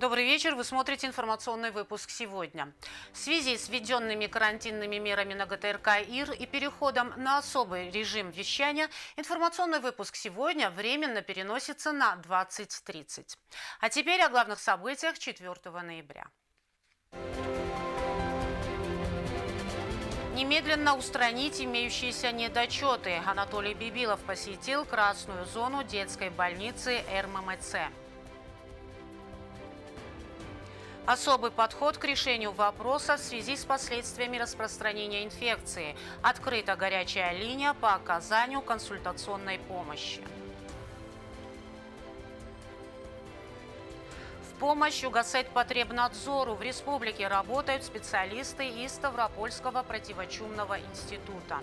Добрый вечер. Вы смотрите информационный выпуск сегодня. В связи с введенными карантинными мерами на ГТРК ИР и переходом на особый режим вещания, информационный выпуск сегодня временно переносится на 20.30. А теперь о главных событиях 4 ноября. Немедленно устранить имеющиеся недочеты. Анатолий Бибилов посетил красную зону детской больницы РММЦ. Особый подход к решению вопроса в связи с последствиями распространения инфекции. Открыта горячая линия по оказанию консультационной помощи. Помощь Югосетпотребнадзору в республике работают специалисты из Ставропольского противочумного института.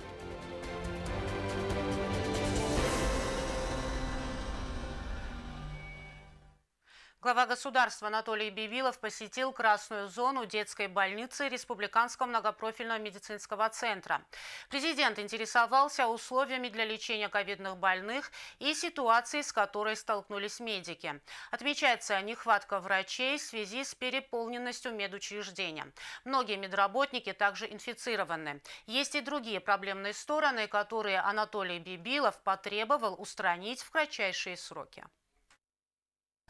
Глава государства Анатолий Бибилов посетил красную зону детской больницы Республиканского многопрофильного медицинского центра. Президент интересовался условиями для лечения ковидных больных и ситуацией, с которой столкнулись медики. Отмечается нехватка врачей в связи с переполненностью медучреждения. Многие медработники также инфицированы. Есть и другие проблемные стороны, которые Анатолий Бибилов потребовал устранить в кратчайшие сроки.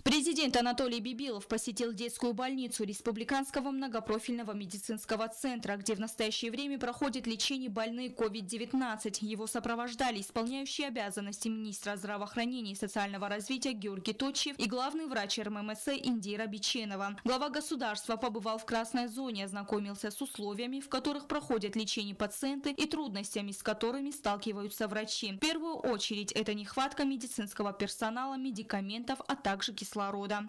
Президент Анатолий Бибилов посетил детскую больницу Республиканского многопрофильного медицинского центра, где в настоящее время проходит лечение больных COVID-19. Его сопровождали исполняющий обязанности министра здравоохранения и социального развития Георгий Точев и главный врач РММС Индира Биченова. Глава государства побывал в красной зоне, ознакомился с условиями, в которых проходят лечение пациенты и трудностями, с которыми сталкиваются врачи. В первую очередь это нехватка медицинского персонала, медикаментов, а также кислорода кислорода.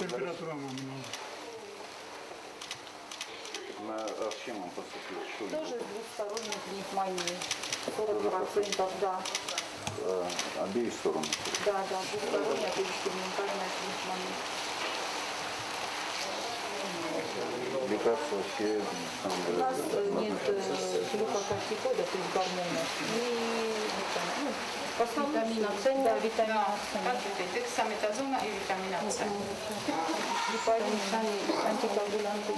Температура много. На, а с чем он поступил? Что Тоже двухсторонняя пневмония. 40 процентов, да. А, обеих сторон? Да, да, двухсторонняя экспериментальная пневмония. Лекарства вообще... У нас нет глюкокортикода, то есть гормонов. И витамина С, да, витамина С. Дексаметазона и витамина С. Антикоагулянты.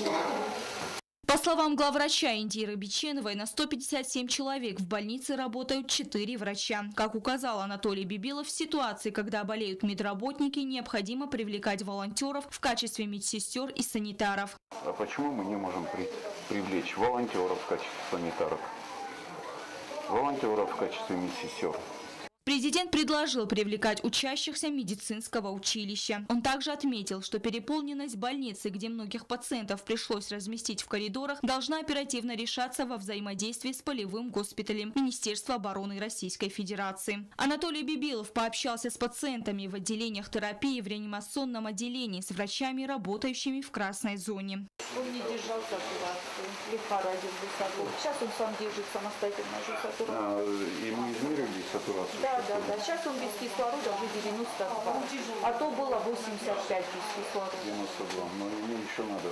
По словам главврача Индиры Биченовой, на 157 человек в больнице работают 4 врача. Как указал Анатолий Бибилов, в ситуации, когда болеют медработники, необходимо привлекать волонтеров в качестве медсестер и санитаров. А почему мы не можем при, привлечь волонтеров в качестве санитаров? Волонтеров в качестве медсестер? Президент предложил привлекать учащихся медицинского училища. Он также отметил, что переполненность больницы, где многих пациентов пришлось разместить в коридорах, должна оперативно решаться во взаимодействии с полевым госпиталем Министерства обороны Российской Федерации. Анатолий Бибилов пообщался с пациентами в отделениях терапии в реанимационном отделении с врачами, работающими в красной зоне. Лихорадил высоту. Сейчас он сам держит самостоятельно уже сатурацию. А, ему измерили сатурацию? Да, да, да. Сейчас он без кислорода уже 92. А то было 85 без кислорода. 92, но ему еще надо.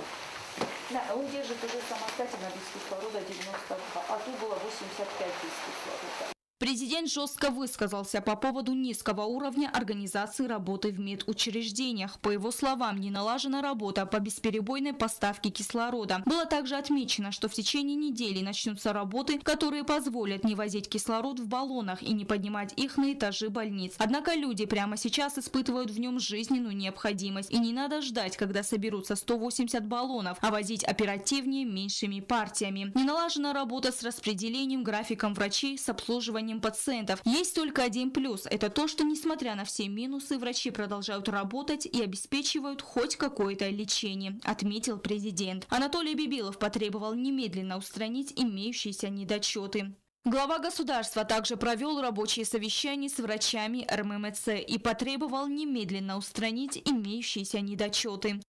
Да, он держит уже самостоятельно без кислорода 92, а то было 85 без кислорода. Президент жестко высказался по поводу низкого уровня организации работы в медучреждениях. По его словам, не налажена работа по бесперебойной поставке кислорода. Было также отмечено, что в течение недели начнутся работы, которые позволят не возить кислород в баллонах и не поднимать их на этажи больниц. Однако люди прямо сейчас испытывают в нем жизненную необходимость. И не надо ждать, когда соберутся 180 баллонов, а возить оперативнее меньшими партиями. Не налажена работа с распределением графиком врачей с обслуживанием лечением пациентов. Есть только один плюс – это то, что несмотря на все минусы, врачи продолжают работать и обеспечивают хоть какое-то лечение, отметил президент. Анатолий Бибилов потребовал немедленно устранить имеющиеся недочеты. Глава государства также провел рабочие совещания с врачами РММЦ и потребовал немедленно устранить имеющиеся недочеты.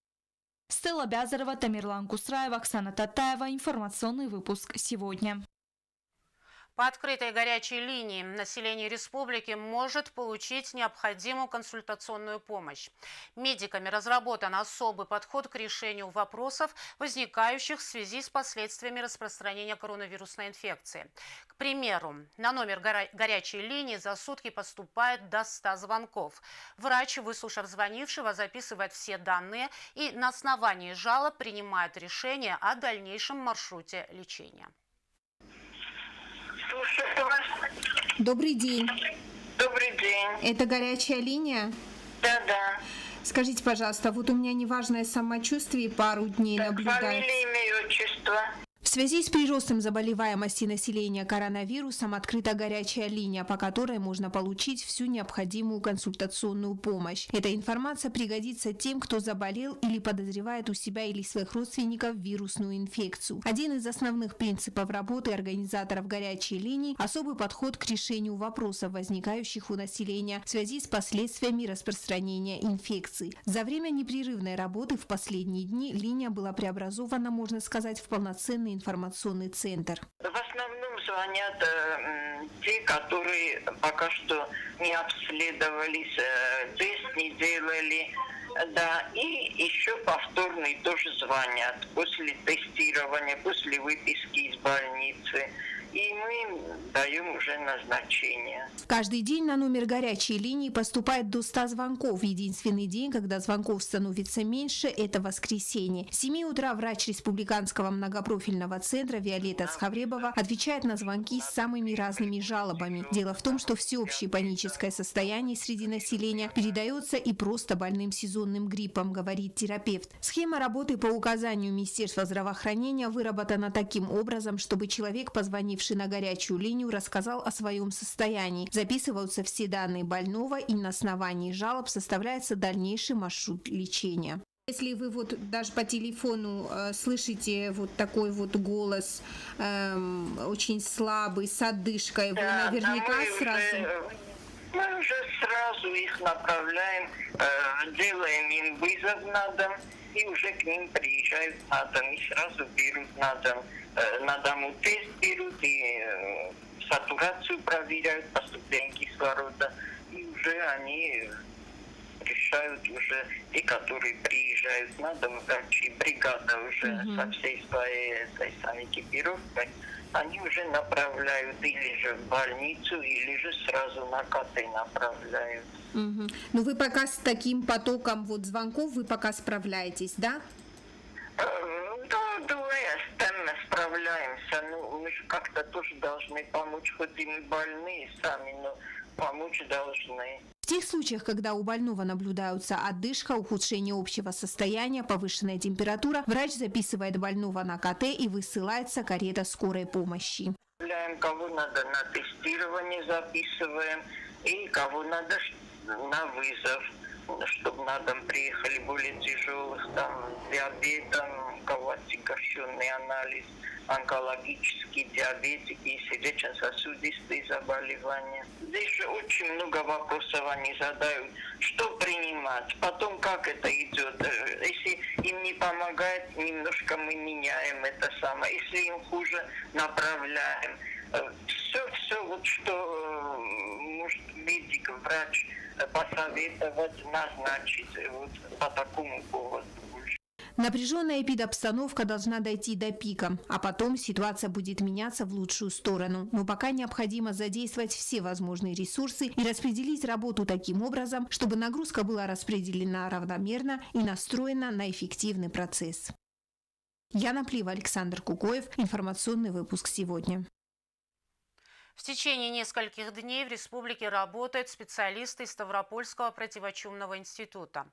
Стелла Бязарова, Тамерлан Кусраева, Оксана Татаева. Информационный выпуск сегодня. По открытой горячей линии население республики может получить необходимую консультационную помощь. Медиками разработан особый подход к решению вопросов, возникающих в связи с последствиями распространения коронавирусной инфекции. К примеру, на номер горячей линии за сутки поступает до 100 звонков. Врач, выслушав звонившего, записывает все данные и на основании жалоб принимает решение о дальнейшем маршруте лечения. Слушаю вас. Добрый день. Добрый день. Это горячая линия? Да, да. Скажите, пожалуйста, вот у меня неважное самочувствие пару дней так, наблюдается. Фамилия, имя, отчество. Связи с приростом заболеваемости населения коронавирусом открыта горячая линия, по которой можно получить всю необходимую консультационную помощь. Эта информация пригодится тем, кто заболел или подозревает у себя или своих родственников вирусную инфекцию. Один из основных принципов работы организаторов горячей линии – особый подход к решению вопросов, возникающих у населения в связи с последствиями распространения инфекции. За время непрерывной работы в последние дни линия была преобразована, можно сказать, в полноценный информационный центр? В основном звонят э, те, которые пока что не обследовались, э, тест не делали. Да, и еще повторные тоже звонят после тестирования, после выписки из больницы и мы даем уже назначение. Каждый день на номер горячей линии поступает до 100 звонков. Единственный день, когда звонков становится меньше, это воскресенье. С 7 утра врач Республиканского многопрофильного центра Виолетта Схавребова отвечает на звонки с самыми разными жалобами. Дело в том, что всеобщее паническое состояние среди населения передается и просто больным сезонным гриппом, говорит терапевт. Схема работы по указанию Министерства здравоохранения выработана таким образом, чтобы человек, позвонив позвонивший на горячую линию, рассказал о своем состоянии. Записываются все данные больного и на основании жалоб составляется дальнейший маршрут лечения. Если вы вот даже по телефону э, слышите вот такой вот голос э, очень слабый, с отдышкой, да, вы наверняка мы сразу... Уже, мы уже сразу их направляем, э, делаем им вызов на дом, и уже к ним приезжают на дом, и сразу берут на дом. Э, на дому тест берут и э, сатурацию проверяют, поступление кислорода, и уже они решают уже те, которые приезжают на дом, врачи, бригада уже mm-hmm. со всей своей этой самой экипировкой, они уже направляют или же в больницу, или же сразу на КТ направляют. Угу. Ну вы пока с таким потоком вот звонков вы пока справляетесь, да? Э, да, думаю, мы справляемся. Ну, мы же как-то тоже должны помочь, хоть и мы больные сами, но помочь должны. Тех случаях, когда у больного наблюдаются отдышка, ухудшение общего состояния, повышенная температура, врач записывает больного на КТ и высылается карета скорой помощи. Кого надо на тестирование записываем и кого надо на вызов, чтобы на дом приехали более тяжелых, там, диабетом, у кого отягощенный анализ, онкологические диабетики и сердечно-сосудистые заболевания. Здесь же очень много вопросов они задают. Что принимать? Потом как это идет? Если им не помогает, немножко мы меняем это самое. Если им хуже, направляем. Все, все, вот что может медик, врач посоветовать, назначить вот по такому поводу. Напряженная эпидобстановка должна дойти до пика, а потом ситуация будет меняться в лучшую сторону. Но пока необходимо задействовать все возможные ресурсы и распределить работу таким образом, чтобы нагрузка была распределена равномерно и настроена на эффективный процесс. Яна Плива, Александр Кукоев. Информационный выпуск сегодня. В течение нескольких дней в республике работают специалисты из Ставропольского противочумного института.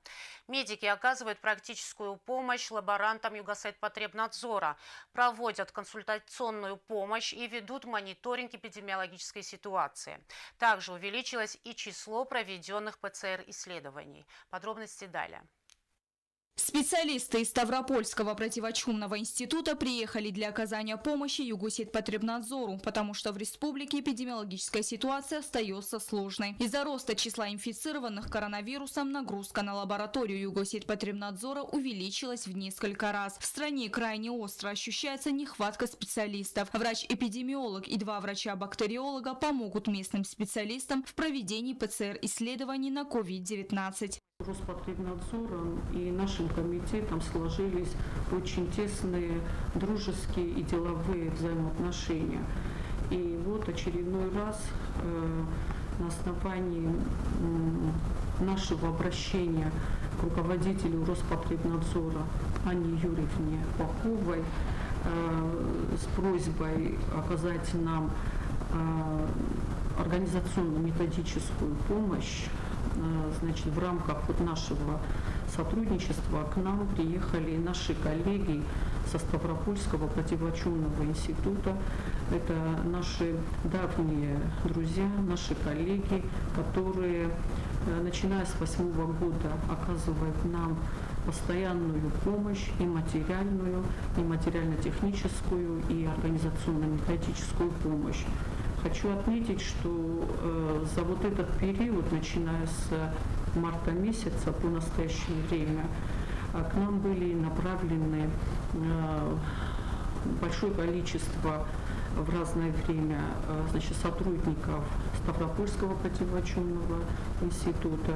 Медики оказывают практическую помощь лаборантам Югосайт-потребнадзора, проводят консультационную помощь и ведут мониторинг эпидемиологической ситуации. Также увеличилось и число проведенных ПЦР-исследований. Подробности далее. Специалисты из Ставропольского противочумного института приехали для оказания помощи Югосетпотребнадзору, потому что в республике эпидемиологическая ситуация остается сложной. Из-за роста числа инфицированных коронавирусом нагрузка на лабораторию Югосетпотребнадзора увеличилась в несколько раз. В стране крайне остро ощущается нехватка специалистов. Врач-эпидемиолог и два врача-бактериолога помогут местным специалистам в проведении ПЦР-исследований на COVID-19. Роспотребнадзором и нашим комитетом сложились очень тесные дружеские и деловые взаимоотношения. И вот очередной раз э, на основании э, нашего обращения к руководителю Роспотребнадзора Анне Юрьевне Поповой э, с просьбой оказать нам э, организационно-методическую помощь значит, в рамках вот нашего сотрудничества к нам приехали наши коллеги со Ставропольского противочумного института. Это наши давние друзья, наши коллеги, которые, э, начиная с восьмого года, оказывают нам постоянную помощь и материальную, и материально-техническую, и организационно-методическую помощь. Хочу отметить, что э, за вот этот период, начиная с марта месяца по настоящее время, э, к нам были направлены э, большое количество в разное время значит, сотрудников Ставропольского противочумного института,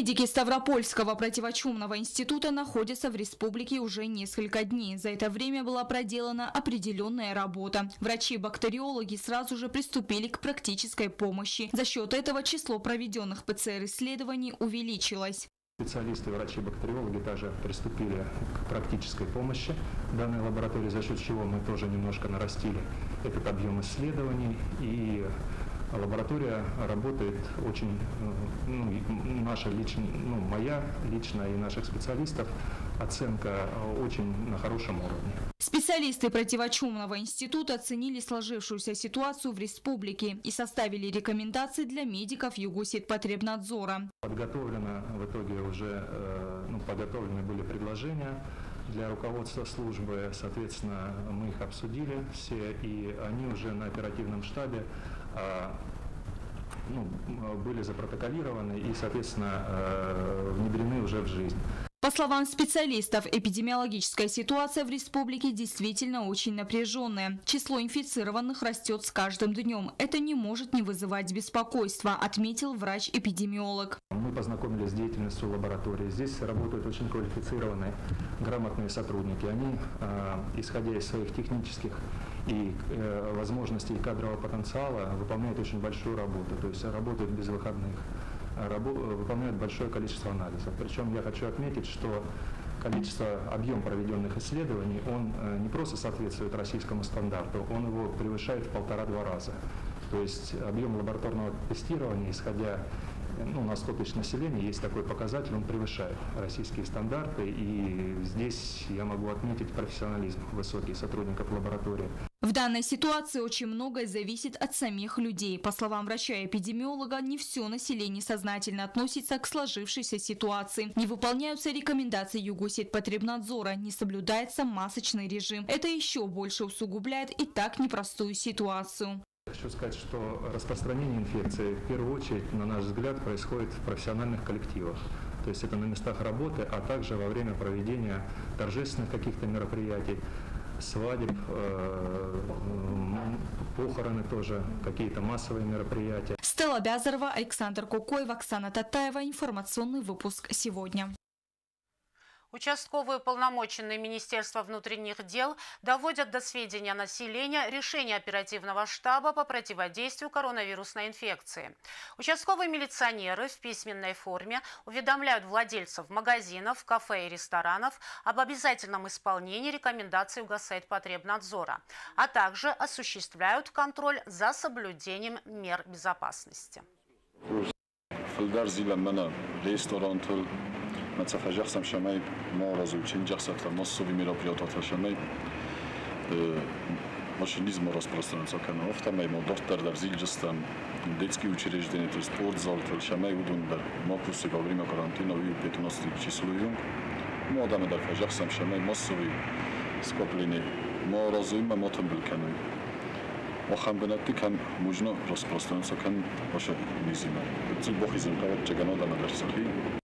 Медики Ставропольского противочумного института находятся в республике уже несколько дней. За это время была проделана определенная работа. Врачи-бактериологи сразу же приступили к практической помощи. За счет этого число проведенных ПЦР-исследований увеличилось. Специалисты, врачи-бактериологи также приступили к практической помощи данной лаборатории, за счет чего мы тоже немножко нарастили этот объем исследований и лаборатория работает очень, э, ну, наша лично, ну, моя лично и наших специалистов оценка очень на хорошем уровне. Специалисты противочумного института оценили сложившуюся ситуацию в республике и составили рекомендации для медиков Югосетпотребнадзора. Подготовлено в итоге уже, э, ну, подготовлены были предложения для руководства службы, соответственно, мы их обсудили все, и они уже на оперативном штабе ну, были запротоколированы и, соответственно, э, внедрены уже в жизнь. По словам специалистов, эпидемиологическая ситуация в республике действительно очень напряженная. Число инфицированных растет с каждым днем. Это не может не вызывать беспокойства, отметил врач-эпидемиолог. Мы познакомились с деятельностью лаборатории. Здесь работают очень квалифицированные, грамотные сотрудники. Они, э, исходя из своих технических и э, возможностей кадрового потенциала выполняют очень большую работу, то есть работают без выходных, выполняют большое количество анализов. Причем я хочу отметить, что количество, объем проведенных исследований, он э, не просто соответствует российскому стандарту, он его превышает в полтора-два раза. То есть объем лабораторного тестирования, исходя ну, на 100 тысяч населения есть такой показатель, он превышает российские стандарты, и здесь я могу отметить профессионализм высокий сотрудников лаборатории. В данной ситуации очень многое зависит от самих людей. По словам врача-эпидемиолога, не все население сознательно относится к сложившейся ситуации. Не выполняются рекомендации Югосетпотребнадзора, не соблюдается масочный режим. Это еще больше усугубляет и так непростую ситуацию. Хочу сказать, что распространение инфекции в первую очередь, на наш взгляд, происходит в профессиональных коллективах. То есть это на местах работы, а также во время проведения торжественных каких-то мероприятий, свадеб, э, похороны тоже, какие-то массовые мероприятия. Стелла Бязарова, Александр Кукоев, Оксана Татаева. Информационный выпуск сегодня. Участковые уполномоченные Министерства внутренних дел доводят до сведения населения решение оперативного штаба по противодействию коронавирусной инфекции. Участковые милиционеры в письменной форме уведомляют владельцев магазинов, кафе и ресторанов об обязательном исполнении рекомендаций УГСЭД Потребнадзора, а также осуществляют контроль за соблюдением мер безопасности. مسافه جخصم شمي ما разучен جخصف там носови мероприятата шамай машинизм распространится каналов там и модор тардав зилджастан детски учреждения то есть спортзал то шамай удун дар мо курсы во время карантина и 15 число июн мо даме дар фажахсам шамай массови скопление мо разуима мотам билкануй охамбинатти кам мужно распространится кан оша низима цил бохизим тават чагано даме дар сахи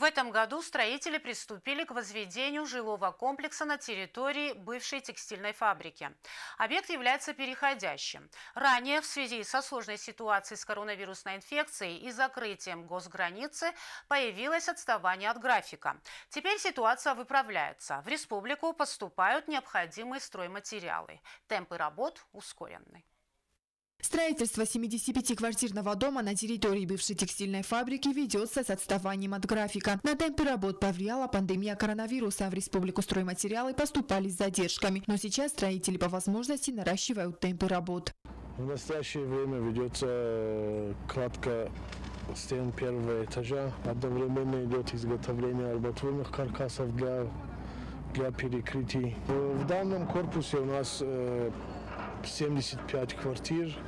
В этом году строители приступили к возведению жилого комплекса на территории бывшей текстильной фабрики. Объект является переходящим. Ранее в связи со сложной ситуацией с коронавирусной инфекцией и закрытием госграницы появилось отставание от графика. Теперь ситуация выправляется. В республику поступают необходимые стройматериалы. Темпы работ ускорены. Строительство 75-квартирного дома на территории бывшей текстильной фабрики ведется с отставанием от графика. На темпы работ повлияла пандемия коронавируса. В республику стройматериалы поступали с задержками. Но сейчас строители по возможности наращивают темпы работ. В настоящее время ведется э, кладка стен первого этажа. Одновременно идет изготовление арматурных каркасов для, для перекрытий. В данном корпусе у нас 75 э, квартир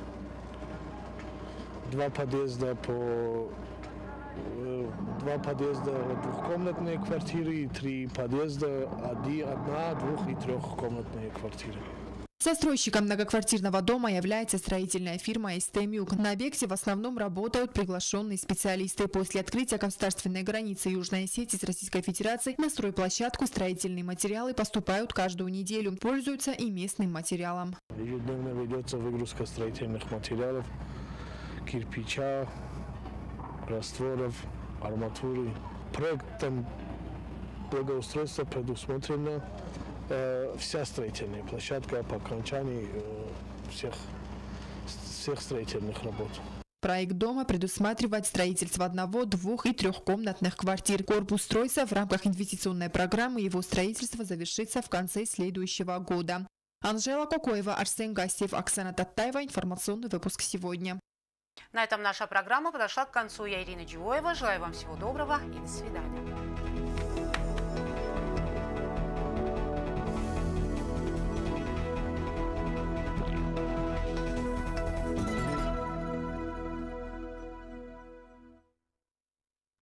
два подъезда по э, два подъезда двухкомнатные квартиры и три подъезда одна, двух и трехкомнатные квартиры. Застройщиком многоквартирного дома является строительная фирма «Эстемюк». На объекте в основном работают приглашенные специалисты. После открытия государственной границы Южной Осетии с Российской Федерацией на стройплощадку строительные материалы поступают каждую неделю. Пользуются и местным материалом. Ежедневно ведется выгрузка строительных материалов кирпича, растворов, арматуры. Проектом благоустройства предусмотрена э, вся строительная площадка по окончании э, всех, всех строительных работ. Проект дома предусматривает строительство одного, двух и трехкомнатных квартир. Корпус строится в рамках инвестиционной программы. Его строительство завершится в конце следующего года. Анжела Кокоева, Арсен Гастев, Оксана Таттаева. Информационный выпуск сегодня. На этом наша программа подошла к концу. Я Ирина Джиоева. Желаю вам всего доброго и до свидания.